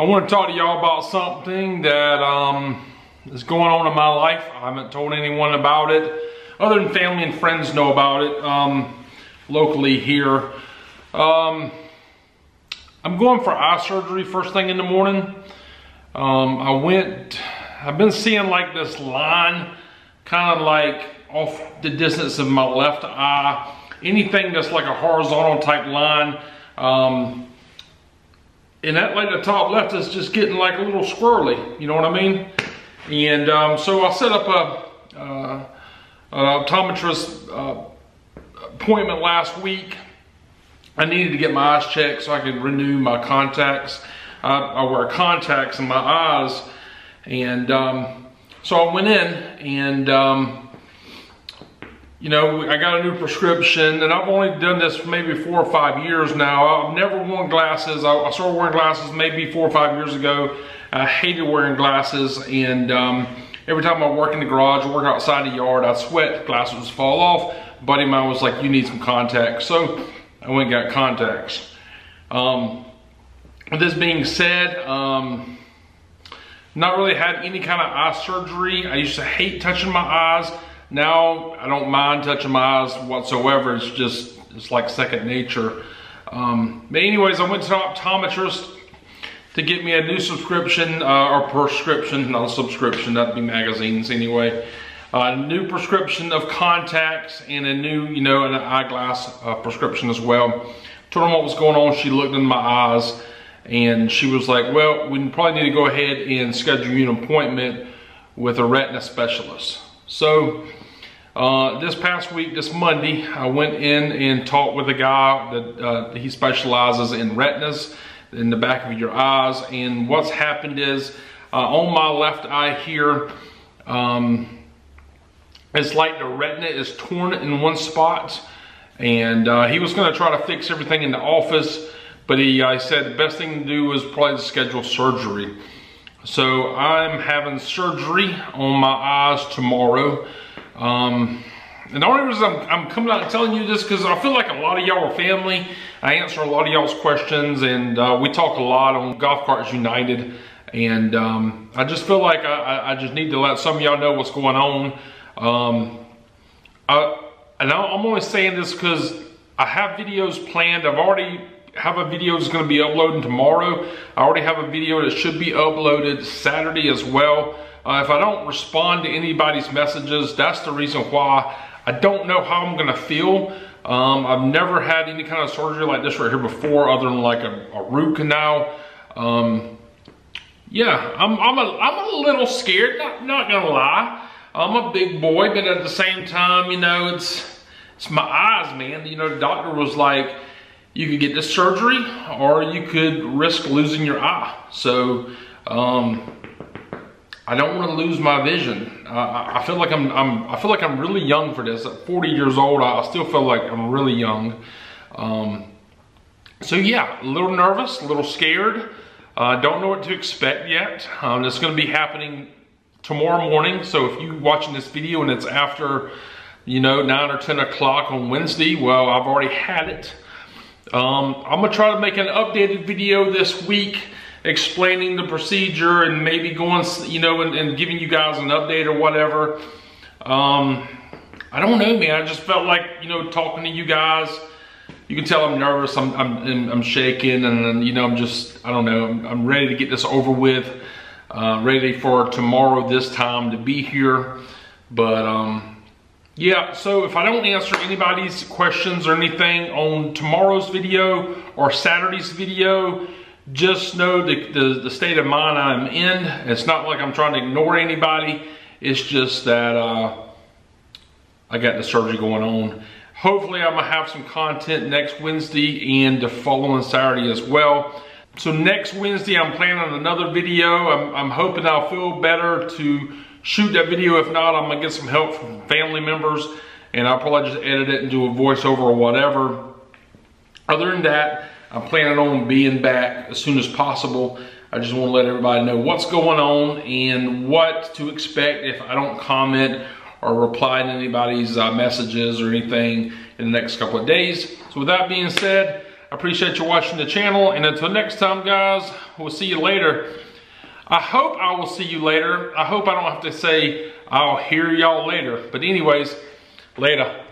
I want to talk to y'all about something that um, is going on in my life. I haven't told anyone about it, other than family and friends know about it um, locally here. Um, I'm going for eye surgery first thing in the morning. Um, I went, I've been seeing like this line, kind of like off the distance of my left eye. Anything that's like a horizontal type line. And that light like the top left is just getting like a little squirrely, you know what I mean? And um, so I set up a, uh, an optometrist uh, appointment last week. I needed to get my eyes checked so I could renew my contacts. I, I wear contacts in my eyes. And um, so I went in and um, you know, I got a new prescription and I've only done this maybe four or five years now. I've never worn glasses. I, I started wearing glasses maybe four or five years ago. I hated wearing glasses and um, every time I work in the garage, or work outside the yard, I'd sweat, glasses fall off. A buddy of mine was like, you need some contacts. So I went and got contacts. Um, with this being said, um, not really had any kind of eye surgery. I used to hate touching my eyes. Now I don't mind touching my eyes whatsoever. It's just, it's like second nature. Um, but anyways, I went to the optometrist to get me a new subscription uh, or prescription, not a subscription, that'd be magazines anyway. A new prescription of contacts and a new, you know, an eyeglass uh, prescription as well. Told her what was going on. She looked in my eyes and she was like, well, we probably need to go ahead and schedule you an appointment with a retina specialist. So uh, this past week, this Monday, I went in and talked with a guy that uh, he specializes in retinas in the back of your eyes. And what's happened is uh, on my left eye here, um, it's like the retina is torn in one spot. And uh, he was going to try to fix everything in the office, but he uh, said the best thing to do is probably to schedule surgery. So I'm having surgery on my eyes tomorrow. Um, and the only reason I'm, I'm, coming out and telling you this because I feel like a lot of y'all are family. I answer a lot of y'all's questions and uh, we talk a lot on Golf Carts United. And um, I just feel like I, I, just need to let some of y'all know what's going on. Um, I, and I'm only saying this because I have videos planned. I've already have a video that's going to be uploading tomorrow. I already have a video that should be uploaded Saturday as well. Uh, if I don't respond to anybody's messages, that's the reason why. I don't know how I'm gonna feel. Um, I've never had any kind of surgery like this right here before other than like a, a root canal. Um, yeah, I'm, I'm, a, I'm a little scared, not, not gonna lie. I'm a big boy, but at the same time, you know, it's, it's my eyes, man. You know, the doctor was like, you could get this surgery or you could risk losing your eye. So, um, I don't want to lose my vision. Uh, I feel like I'm, I'm, I feel like I'm really young for this. At 40 years old, I still feel like I'm really young. Um, so yeah, a little nervous, a little scared. Uh, don't know what to expect yet. Um, it's going to be happening tomorrow morning. So if you're watching this video and it's after, you know, 9 or 10 o'clock on Wednesday, well, I've already had it. Um, I'm to try to make an updated video this week explaining the procedure and maybe going, you know, and, and giving you guys an update or whatever. Um, I don't know, man. I just felt like, you know, talking to you guys. You can tell I'm nervous. I'm, I'm, I'm shaking, and you know, I'm just, I don't know. I'm, I'm ready to get this over with. Uh, ready for tomorrow this time to be here. But um, yeah, so if I don't answer anybody's questions or anything on tomorrow's video or Saturday's video, just know the, the, the, state of mind I'm in. It's not like I'm trying to ignore anybody. It's just that uh, I got the surgery going on. Hopefully I'm gonna have some content next Wednesday and the following Saturday as well. So next Wednesday I'm planning another video. I'm, I'm hoping I'll feel better to shoot that video. If not, I'm gonna get some help from family members and I'll probably just edit it and do a voiceover or whatever. Other than that, I'm planning on being back as soon as possible. I just want to let everybody know what's going on and what to expect if I don't comment or reply to anybody's uh, messages or anything in the next couple of days. So with that being said, I appreciate you watching the channel. And until next time, guys, we'll see you later. I hope I will see you later. I hope I don't have to say I'll hear y'all later. But anyways, later.